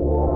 you